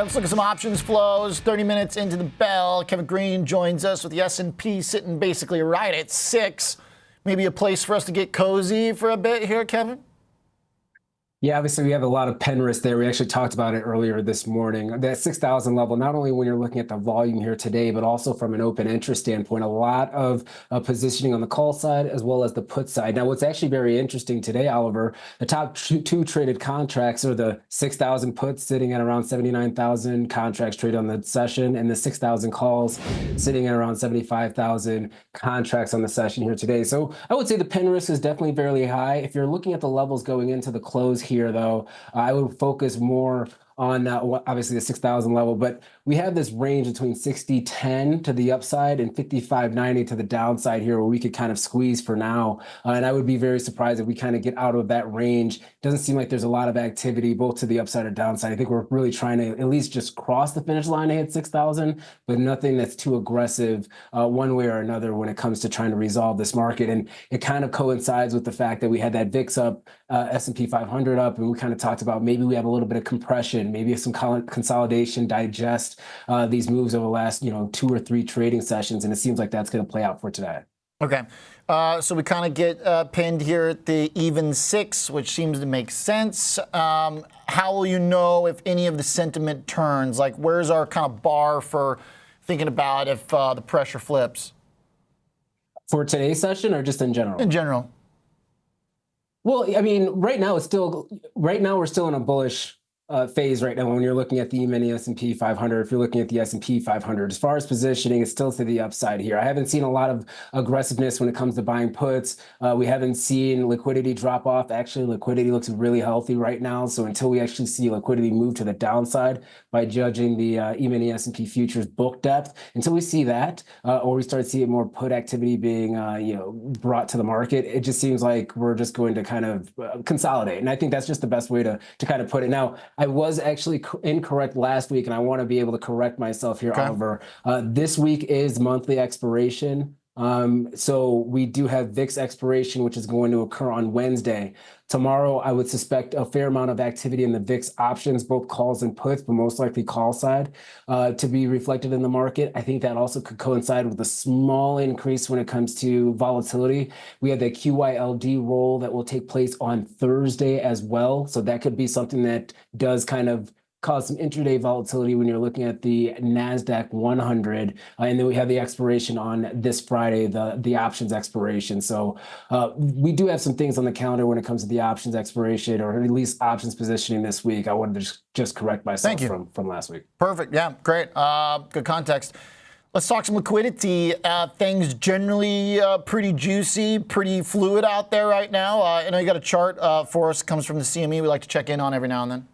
Let's look at some options flows. 30 minutes into the bell, Kevin Green joins us with the S&P sitting basically right at six. Maybe a place for us to get cozy for a bit here, Kevin. Yeah, obviously we have a lot of pin risk there. We actually talked about it earlier this morning. That 6,000 level, not only when you're looking at the volume here today, but also from an open interest standpoint, a lot of uh, positioning on the call side as well as the put side. Now, what's actually very interesting today, Oliver, the top two, two traded contracts are the 6,000 puts sitting at around 79,000 contracts traded on the session, and the 6,000 calls sitting at around 75,000 contracts on the session here today. So I would say the pin risk is definitely fairly high. If you're looking at the levels going into the close here, though. I would focus more on uh, obviously the 6,000 level, but we have this range between 60 10 to the upside and 55 90 to the downside here, where we could kind of squeeze for now. Uh, and I would be very surprised if we kind of get out of that range. Doesn't seem like there's a lot of activity both to the upside or downside. I think we're really trying to at least just cross the finish line to hit 6,000, but nothing that's too aggressive uh, one way or another when it comes to trying to resolve this market. And it kind of coincides with the fact that we had that VIX up, uh, S&P 500 up, and we kind of talked about maybe we have a little bit of compression, maybe some consolidation, digest uh, these moves over the last, you know, two or three trading sessions, and it seems like that's going to play out for today. Okay. Uh, so we kind of get uh, pinned here at the even six, which seems to make sense. Um, how will you know if any of the sentiment turns? Like, where's our kind of bar for thinking about if uh, the pressure flips? For today's session or just in general? In general. Well, I mean, right now it's still right now we're still in a bullish uh, phase right now when you're looking at the E-mini S&P 500. If you're looking at the S&P 500, as far as positioning, it's still to the upside here. I haven't seen a lot of aggressiveness when it comes to buying puts. Uh, we haven't seen liquidity drop off. Actually, liquidity looks really healthy right now. So until we actually see liquidity move to the downside by judging the uh, E-mini S&P futures book depth, until we see that, uh, or we start seeing more put activity being uh, you know brought to the market, it just seems like we're just going to kind of uh, consolidate. And I think that's just the best way to to kind of put it. Now, I was actually incorrect last week, and I want to be able to correct myself here, okay. Oliver. Uh, this week is monthly expiration. Um, so we do have VIX expiration, which is going to occur on Wednesday. Tomorrow, I would suspect a fair amount of activity in the VIX options, both calls and puts, but most likely call side, uh, to be reflected in the market. I think that also could coincide with a small increase when it comes to volatility. We have the QYLD roll that will take place on Thursday as well. So that could be something that does kind of cause some intraday volatility when you're looking at the Nasdaq 100, uh, and then we have the expiration on this Friday, the the options expiration. So uh, we do have some things on the calendar when it comes to the options expiration, or at least options positioning this week. I wanted to just, just correct myself from from last week. Perfect. Yeah, great. Uh, good context. Let's talk some liquidity. Uh, things generally uh, pretty juicy, pretty fluid out there right now. Uh, I know you got a chart uh, for us. Comes from the CME. We like to check in on every now and then.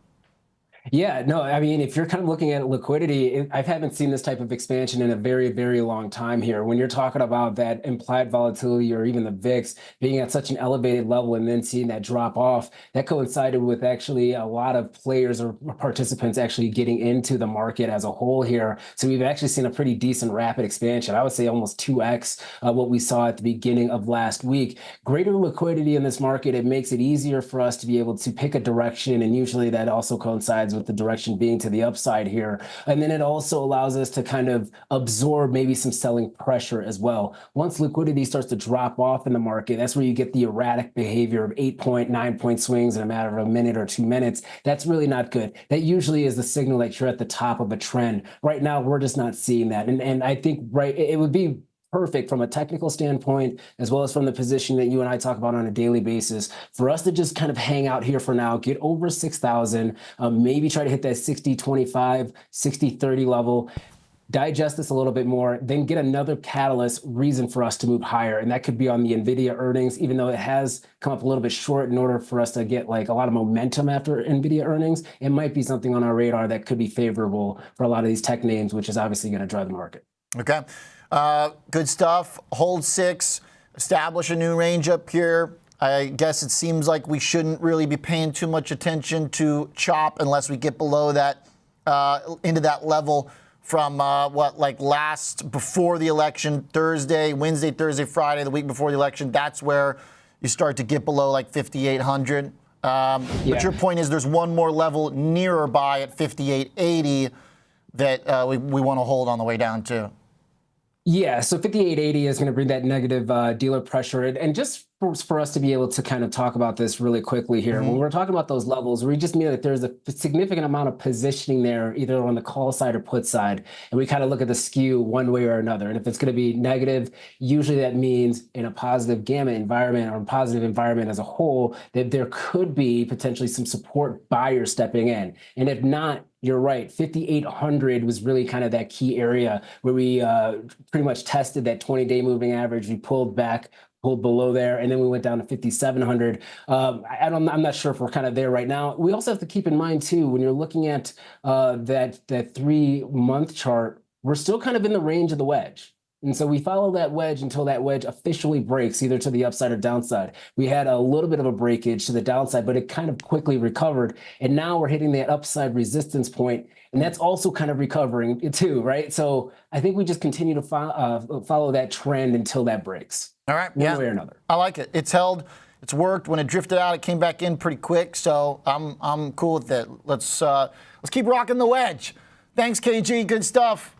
Yeah, no, I mean, if you're kind of looking at liquidity, I haven't seen this type of expansion in a very, very long time here. When you're talking about that implied volatility or even the VIX being at such an elevated level and then seeing that drop off, that coincided with actually a lot of players or participants actually getting into the market as a whole here. So we've actually seen a pretty decent rapid expansion. I would say almost 2x uh, what we saw at the beginning of last week. Greater liquidity in this market, it makes it easier for us to be able to pick a direction. And usually that also coincides with the direction being to the upside here. And then it also allows us to kind of absorb maybe some selling pressure as well. Once liquidity starts to drop off in the market, that's where you get the erratic behavior of eight point, nine point swings in a matter of a minute or two minutes. That's really not good. That usually is the signal that you're at the top of a trend. Right now, we're just not seeing that. And, and I think, right, it would be perfect from a technical standpoint, as well as from the position that you and I talk about on a daily basis, for us to just kind of hang out here for now, get over 6,000, um, maybe try to hit that 60 25, 60 30 level digest this a little bit more, then get another catalyst reason for us to move higher. And that could be on the NVIDIA earnings, even though it has come up a little bit short in order for us to get like a lot of momentum after NVIDIA earnings. It might be something on our radar that could be favorable for a lot of these tech names, which is obviously going to drive the market. Okay. Uh, good stuff. Hold six, establish a new range up here. I guess it seems like we shouldn't really be paying too much attention to chop unless we get below that, uh, into that level from uh, what, like last, before the election, Thursday, Wednesday, Thursday, Friday, the week before the election. That's where you start to get below like 5,800. Um, Yeah. But your point is there's one more level nearer by at 58.80 that uh, we, we want to hold on the way down to. Yeah, so 5880 is going to bring that negative uh, dealer pressure. And, and just for, for us to be able to kind of talk about this really quickly here, when we're talking about those levels, we just mean that there's a significant amount of positioning there, either on the call side or put side. And we kind of look at the skew one way or another. And if it's going to be negative, usually that means in a positive gamma environment or a positive environment as a whole, that there could be potentially some support buyers stepping in. And if not, you're right. 5,800 was really kind of that key area where we uh, pretty much tested that 20 day moving average. We pulled back, pulled below there, and then we went down to 5,700. Um, I, don't, I'm not sure if we're kind of there right now. We also have to keep in mind too when you're looking at uh, that that three month chart, we're still kind of in the range of the wedge. And so we follow that wedge until that wedge officially breaks either to the upside or downside. We had a little bit of a breakage to the downside, but it kind of quickly recovered. And now we're hitting that upside resistance point, and that's also kind of recovering too, right? So I think we just continue to fo- uh, follow that trend until that breaks, All right. one yeah. way or another. I like it. It's held. It's worked. When it drifted out, it came back in pretty quick. So I'm I'm cool with it. Let's uh, let's keep rocking the wedge. Thanks, KG. Good stuff.